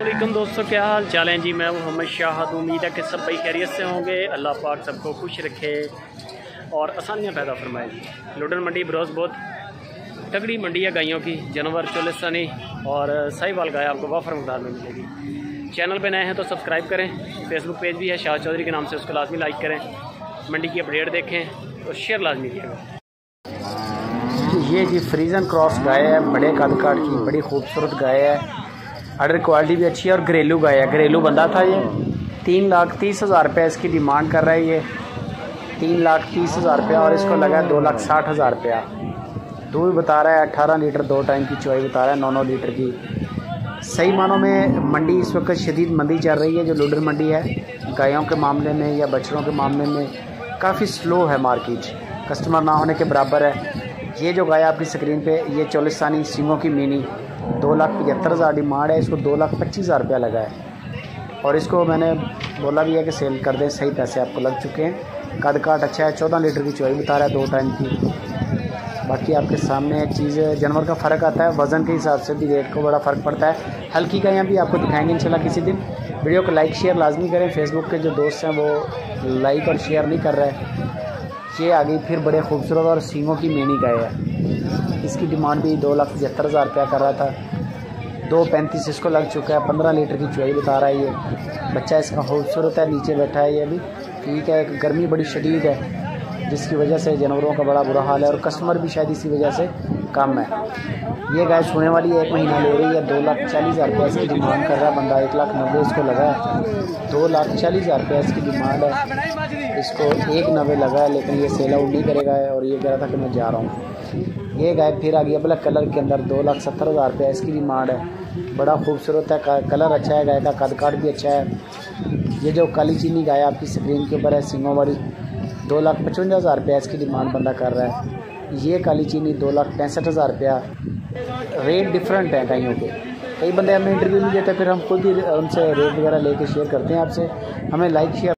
वालेकुम दोस्तों, क्या हाल चाल हैं? जी, मैं मोहम्मद शाहद। उम्मीद है कि सब भाई खैरियत से होंगे। अल्लाह पाक सबको खुश रखे और आसानियाँ पैदा फरमाए। जी लुडन मंडी बहुत तगड़ी मंडी है गायों की, जानवर चोलिस्तानी और साहिवाल गाय आपको वाफर मकदार में मिलेगी। चैनल पे नए हैं तो सब्सक्राइब करें। फेसबुक पेज भी है, शाह चौधरी के नाम से, उसको लाजमी लाइक करें। मंडी की अपडेट देखें और शेयर लाजमी कीजिएगा ये जी फ्रीजन क्रॉस गाय है, बड़े कद काट की, बड़ी खूबसूरत गाय है। अडर क्वालिटी भी अच्छी है और घरेलू गाय है। घरेलू बंदा था ये। तीन लाख तीस हज़ार रुपये इसकी डिमांड कर रहा है ये। तीन लाख तीस हज़ार रुपया और इसको लगा है दो लाख साठ हज़ार रुपया। दूध बता रहा है अट्ठारह लीटर दो टाइम की चुवाई बता रहा है, नौ नौ लीटर की। सही मानों में मंडी इस वक्त शदीद मंदी चल रही है, जो लुडर मंडी है। गायों के मामले में या बछड़ों के मामले में काफ़ी स्लो है मार्केट कस्टमर ना होने के बराबर है। ये जो गाय आपकी स्क्रीन पे, ये चौलिसानी सिंगों की मीनी, दो लाख पचहत्तर हज़ार डिमांड है, इसको दो लाख पच्चीस हज़ार रुपया लगा है। और इसको मैंने बोला भी है कि सेल कर दें, सही पैसे आपको लग चुके हैं। कद काट अच्छा है, चौदह लीटर की चौई बता रहा है, दो टाइम की। बाकी आपके सामने एक चीज़ जानवर का फ़र्क आता है, वज़न के हिसाब से भी रेट को बड़ा फ़र्क पड़ता है। हल्की का यहाँ भी आपको दिखाएँगे इंशाल्लाह किसी दिन। वीडियो को लाइक शेयर लाजमी करें। फेसबुक के जो दोस्त हैं, वो लाइक और शेयर नहीं कर रहे। ये आ गई फिर बड़े खूबसूरत और सींगों की मेनी गाय है। इसकी डिमांड भी दो लाख पचहत्तर हज़ार रुपया कर रहा था। दो पैंतीस इसको लग चुका है, पंद्रह लीटर की चुआई बता रहा है ये। बच्चा इसका खूबसूरत है, नीचे बैठा है ये अभी। ठीक है, गर्मी बड़ी शदीद है। जिसकी वजह से जानवरों का बड़ा बुरा हाल है और कस्टमर भी शायद इसी वजह से कम है। ये गाय सोने वाली एक महीना ले रही है, दो लाख चालीस हज़ार रुपये इसकी डिमांड कर रहा है बंदा, एक लाख नब्बे इसको लगा है। दो लाख चालीस हज़ार रुपये इसकी डिमांड है। इसको एक नब्बे लगा है, लेकिन ये सेल आउट नहीं करेगा और ये कह रहा था कि मैं जा रहा हूँ। ये गाय फिर आ गया ब्लैक कलर के अंदर, दो लाख सत्तर हज़ार रुपये इसकी डिमांड है। बड़ा खूबसूरत है कलर अच्छा है, गाय का कद काट भी अच्छा है। ये जो काली चीनी गाय आपकी स्क्रीन के ऊपर है, सिंगों वाली। दो लाख पचवंजा हज़ार रुपया इसकी डिमांड बंदा कर रहा है। ये काली चीनी दो लाख पैंसठ हज़ार रुपया। रेट डिफरेंट है कहीं के। कई बंदे हमें इंटरव्यू नहीं देते, फिर हम खुद ही उनसे रेट वगैरह लेके शेयर करते हैं आपसे। हमें लाइक शेयर